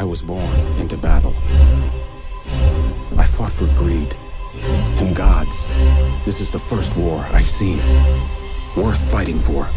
I was born into battle. I fought for greed and gods. This is the first war I've seen. Worth fighting for.